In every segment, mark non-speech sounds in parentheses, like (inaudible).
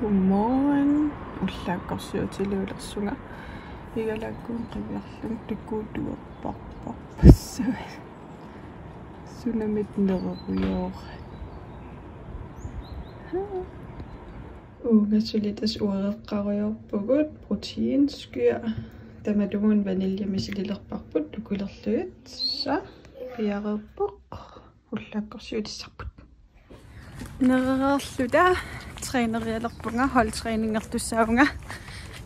Godmorgen. Ullagorsuutili ulersuga. Igalakkun qiviarlum tikkuutuga parparpassuga. Sunamit nereruyor. Uugasulitas uareqqaruyorpugut proteiinskyr тамалуун ванильямисилилерпарпут тукулерлуит са пиареерпоқ уллаккорсиулиссарпут неререрлута тренериалерпунга холтренингертуссаавнга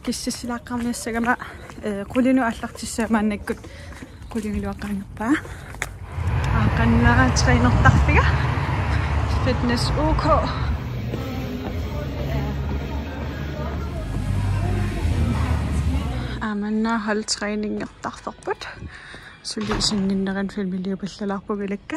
киссисилааққарниассагама э qulinu аллартиссаамааннаккут qulingluаққангерпаа аақаннаа тренертарфига fitness ok аманна холтренингертарферпут сулисинниннеран фамилиупаллалаарпугилакка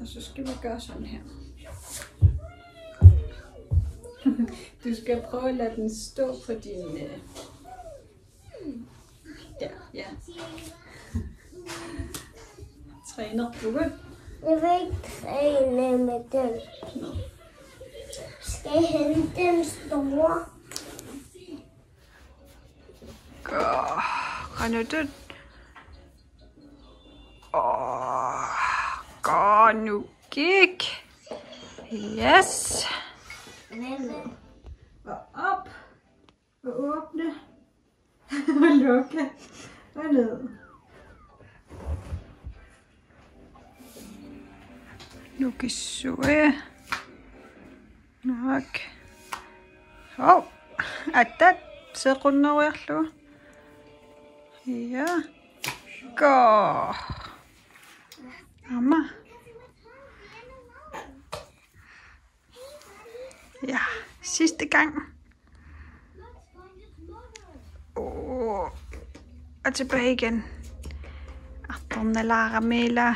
og så skal vi gøre sådan her. (laughs) Du skal prøve at lade den stå på din... Øh... Der, ja. (laughs) Træner du det? Jeg vil ikke træne med den. Skal jeg hente den store? Gør. René, det Og nu gik. Yes. Og op. Og åbne. og lukke. Og ned. Lukke søje. Nok. Hov. Atat. Sæt rundt over jer, slå. Ja. Gå. Amma. Ja, sidste gang. Oh, er tilbage igen. Og Donna Lara Mela.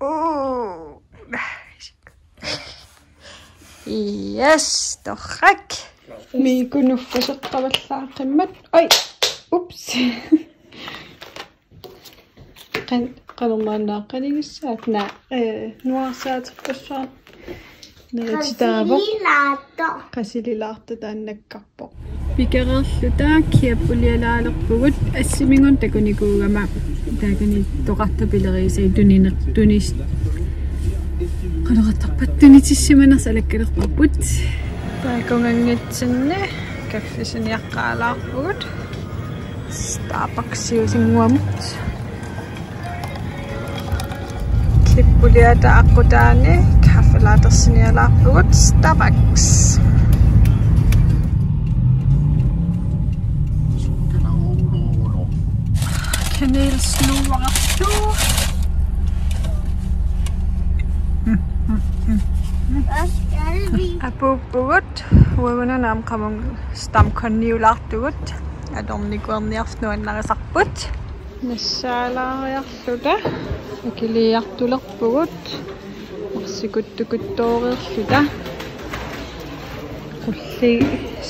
Oh. Yes, toch gek. Mee kunnen voorzitter wat laten met. Oei, oeps. قلنا قلنا قلنا نواصات Lilla qasililaarta taannakkarpo pikерерлута киаппулиалаалерпугут ассимингун такуникуугама таакани тоқарта пилериисай тунинер тунис qanoqattarpat tunitissimaners alakkalerparput таакунгангитсинне каффисиниаққаалаарпугут Starbucks-сиусингуамут клиппулиата аққутаани Kaffelatte das sind ja la und Starbucks. Kanelsnore stor. Mm, mm, mm. Hvad skal vi? Jeg bor på godt. Hvordan er nærmest kommet stamkanivlart ud? Jeg dommer går ned aften og ender jeg sagt ud. Michelle er hjertet. Jeg kan lide hjertet på godt марсикуттукуттоориерлута qulli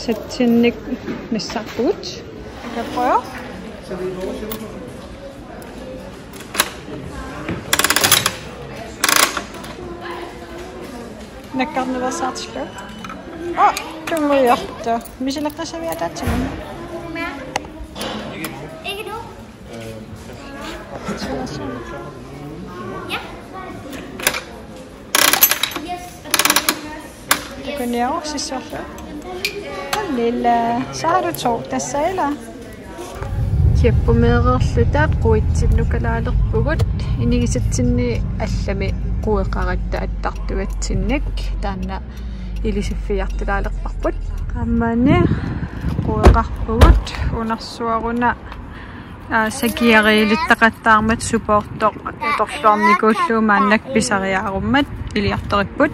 satsinnik нассарпугут каппоё наккарнивасаартиллу а тунгуйарта мисилаққасавиатаатсимун такуниао сиссерлу лила саару то тассаила киппумеерерлутаат quitsinnukalaalerpugut inigисатсинни аллами queqaratta attартуатсиннак таанна илисиффиартилаалерпарпут qammaani queqarpugut унарсуаруна сакиариилиттақаттаармат суппортоқ иторлуарникууллуумааннак писариааруммат илиарториппут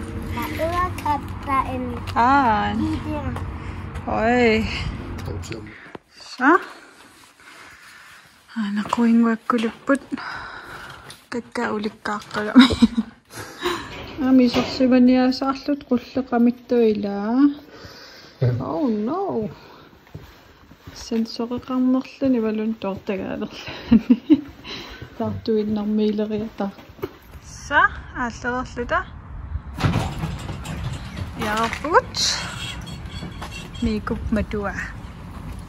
Pappa en Аа. video. Ой. Tausiam. Sa. Ana kuingwakkulupпут. Такка уликкааққалами. Ами сорсиваниасаарлут qulleqamiттуилаа. Oh no. Сенсорикарнерлүни валун тортагаалерлүни. Тартуиннэрмиилериата. Са ааллерерлута. Jaakut. Miikup mä tuo.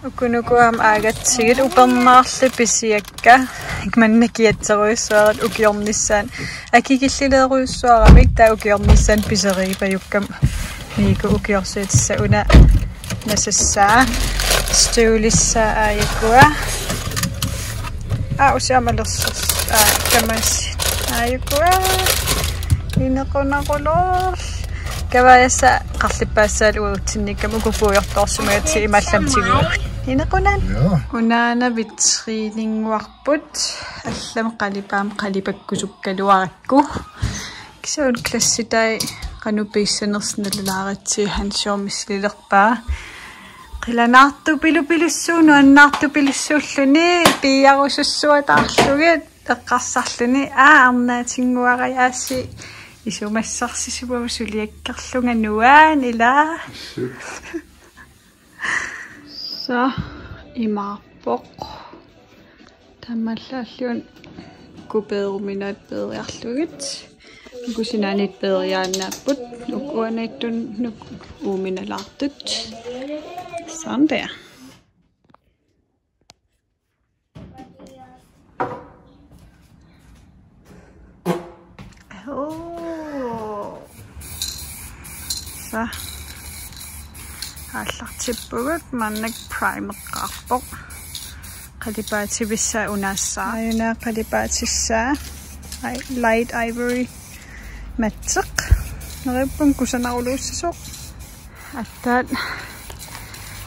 Ukunuku am agat siit upannaalle pisiäkkä. Ik mennä kietsaruissualat ukionnissaan. Äkikillileruissualamik tää ukionnissaan pisariipa jukkam. Miiku ukiorsuitissa una näsessään. Stuulissa äijäkua. Aa useammalossus ää kämässin. Äijäkua. Inaqunaqulor. Каваяса қарлиппаассаал уутсинниккам укупуйорторсумагатси ималламтигуут инеқунан Ja. унаана витринингуарпут аллам қалипаам қалипаккусуккалуаракку кисаун класситай кануписсанерсналулааратси хансуормислилерпаа қиланаарту пилупилуссууну аннаарту пилуссууллуни пиярусуссуатаарлугит эққарсарлуни аа арнаатингуарай аасси исумассарсисугу сулиаккерлунга нуаан ила са имаарпоқ тамаллааллуун купееруминат пеериарлугит кусинаанит пеериааннааппут нукуанaittun нук ууминалаартут sådan så allaqtippugut primeqqarpoq qalipaativissaa unaassaa ayunaa qalipaatissaa light ivory matseq nerippun kusanaruluussisoq attaat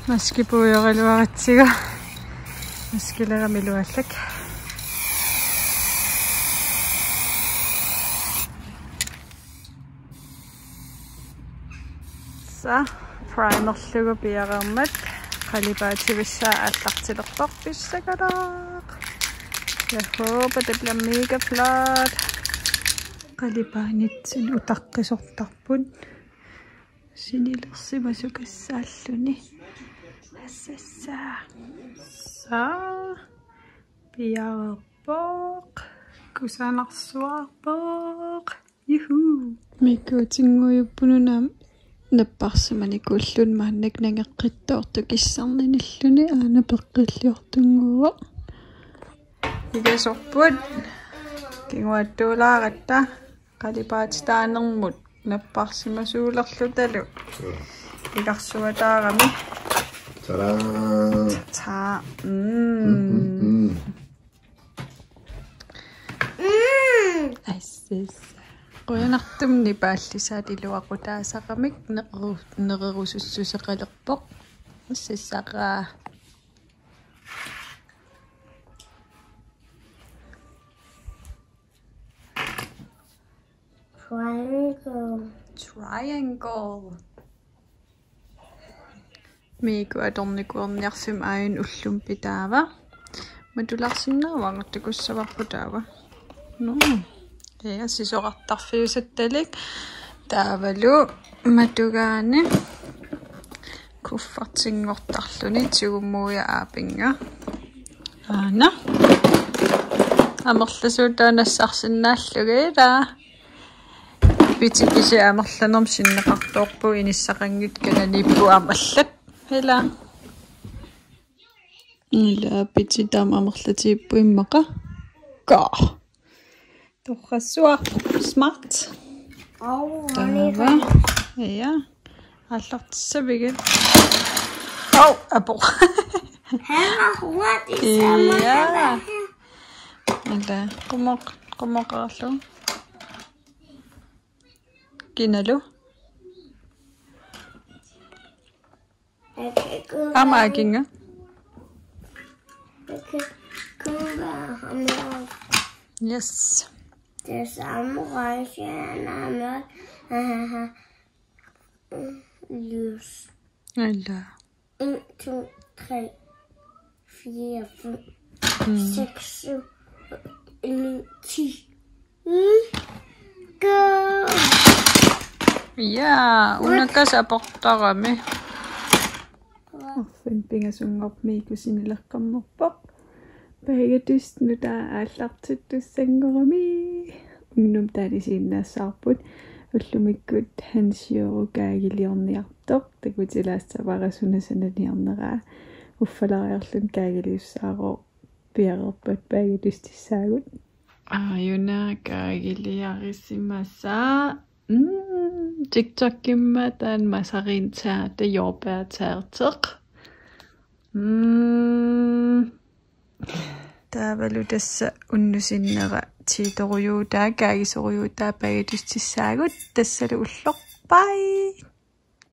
maskipuujoriluaritsiga maskilera miluallak са праймерлугу пиареермат қалипаативиссаа ааллартилерпор писсакалаақ Jeg håber, det bliver mega flot. Qalipaaanitsin utaqqisortarput. Sinilersimasukassaalluni. Assassaa. Sa. Piarpoq. Kusanarsuarpoq. Juhu. Mikkuutinguujuppununaam наппарсиманикууллун мааннак нангеққиттоорту киссарниниллуни аана пеққиллиортунгуа игасорпут кигуаттуулааратта қалипаатитаанермут наппарсимасуулерлуталу игарсуатаарами Ta-da! таа м Mm. ассис qoyanartumni paallisaat iluaqutaasaqamik neqeru neqerusussусеқалерпоq ассассақаа Triangle. triangle. Мику аторникуерниарсим аин уллум питаава матуларсиннаавангаттакуссаварпу таава ну я сисоқартарфиусатталик таавалу матугаани куффартингортарлуни тигуммуя аапинга. Аана. Амерласуутаанассарсинааллугила питиписи амерланерм синнеқарторпу иниссақангит кананиппу амаллат хела. Ила пититам амерлатииппу иммақа торрассуа смарт Oh, таава я аллартиссавигит ау апо what is Ja. Ила комок комокаарлу киналу амаагинга yes de samurai luz. Allah. Un, deux, trois, vier, fünf, sechs, go. Ja, una casa portarame. Fin pingas un op meikusin lakkamoppa. Unakas aportarami. Orfin pingasungormi kusinilaqarnerpoq. Pagatustnu taa ааллартиттуссангорами. Уннум таалисииннаассаарпут уллумиккут хансиору каагилиорниартоq такутилаассаварасунасананиарнераа уффалариарлун каагилиуссааро пиарерпат пагатустиссаагут ааюна каагилиарисимасаа м TikTok-имма таан масаринтаа те jordbærtærteq м таавалу тасса уннусиннера тииторюутаа каагисориутаа пагатустиссаагут тассалу уллоқ бай